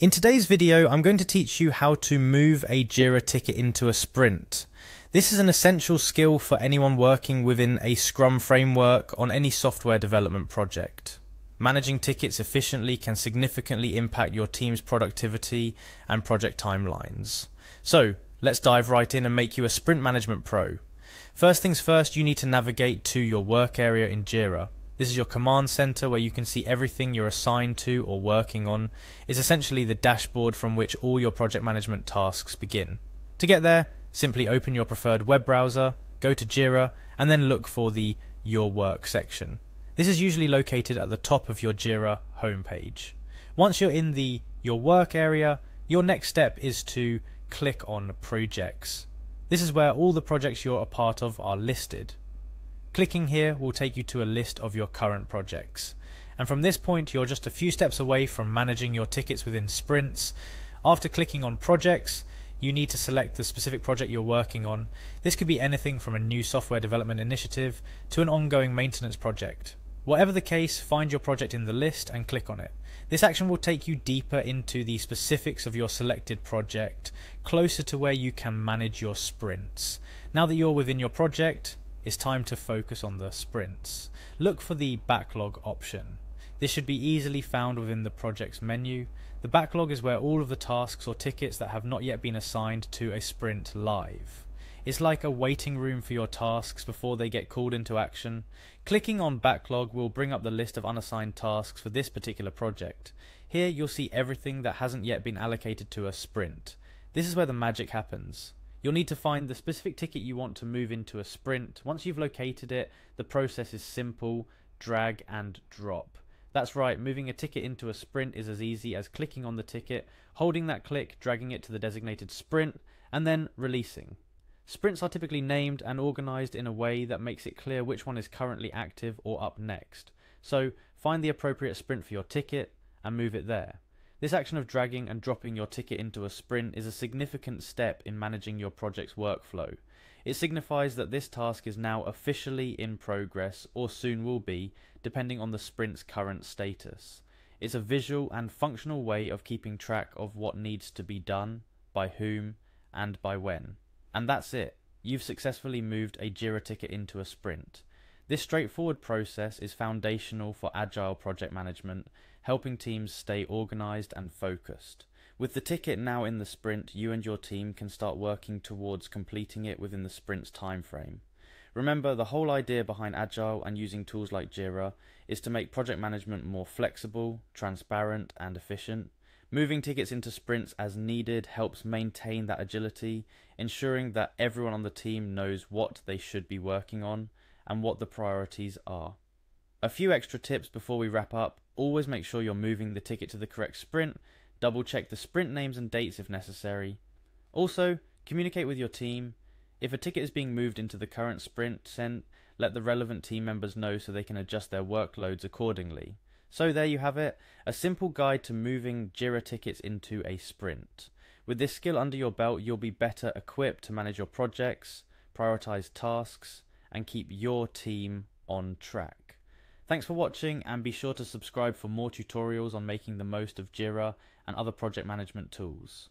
In today's video, I'm going to teach you how to move a Jira ticket into a sprint. This is an essential skill for anyone working within a Scrum framework on any software development project. Managing tickets efficiently can significantly impact your team's productivity and project timelines. So, let's dive right in and make you a sprint management pro. First things first, you need to navigate to your work area in Jira. This is your command center where you can see everything you're assigned to or working on. It's essentially the dashboard from which all your project management tasks begin. To get there, simply open your preferred web browser, go to Jira, and then look for the Your Work section. This is usually located at the top of your Jira homepage. Once you're in the Your Work area, your next step is to click on Projects. This is where all the projects you're a part of are listed. Clicking here will take you to a list of your current projects. And from this point, you're just a few steps away from managing your tickets within sprints. After clicking on projects, you need to select the specific project you're working on. This could be anything from a new software development initiative to an ongoing maintenance project. Whatever the case, find your project in the list and click on it. This action will take you deeper into the specifics of your selected project, closer to where you can manage your sprints. Now that you're within your project, it's time to focus on the sprints. Look for the backlog option. This should be easily found within the project's menu. The backlog is where all of the tasks or tickets that have not yet been assigned to a sprint live. It's like a waiting room for your tasks before they get called into action. Clicking on backlog will bring up the list of unassigned tasks for this particular project. Here you'll see everything that hasn't yet been allocated to a sprint. This is where the magic happens. You'll need to find the specific ticket you want to move into a sprint. Once you've located it, the process is simple, drag and drop. That's right, moving a ticket into a sprint is as easy as clicking on the ticket, holding that click, dragging it to the designated sprint, and then releasing. Sprints are typically named and organized in a way that makes it clear which one is currently active or up next. So find the appropriate sprint for your ticket and move it there. This action of dragging and dropping your ticket into a sprint is a significant step in managing your project's workflow. It signifies that this task is now officially in progress or soon will be, depending on the sprint's current status. It's a visual and functional way of keeping track of what needs to be done, by whom, and by when. And that's it. You've successfully moved a Jira ticket into a sprint. This straightforward process is foundational for agile project management, helping teams stay organized and focused. With the ticket now in the sprint, you and your team can start working towards completing it within the sprint's time frame. Remember, the whole idea behind Agile and using tools like Jira is to make project management more flexible, transparent, and efficient. Moving tickets into sprints as needed helps maintain that agility, ensuring that everyone on the team knows what they should be working on and what the priorities are. A few extra tips before we wrap up. Always make sure you're moving the ticket to the correct sprint. Double check the sprint names and dates if necessary. Also, communicate with your team. If a ticket is being moved into the current sprint, send let the relevant team members know so they can adjust their workloads accordingly. So there you have it, a simple guide to moving Jira tickets into a sprint. With this skill under your belt, you'll be better equipped to manage your projects, prioritize tasks, and keep your team on track. Thanks for watching and be sure to subscribe for more tutorials on making the most of Jira and other project management tools.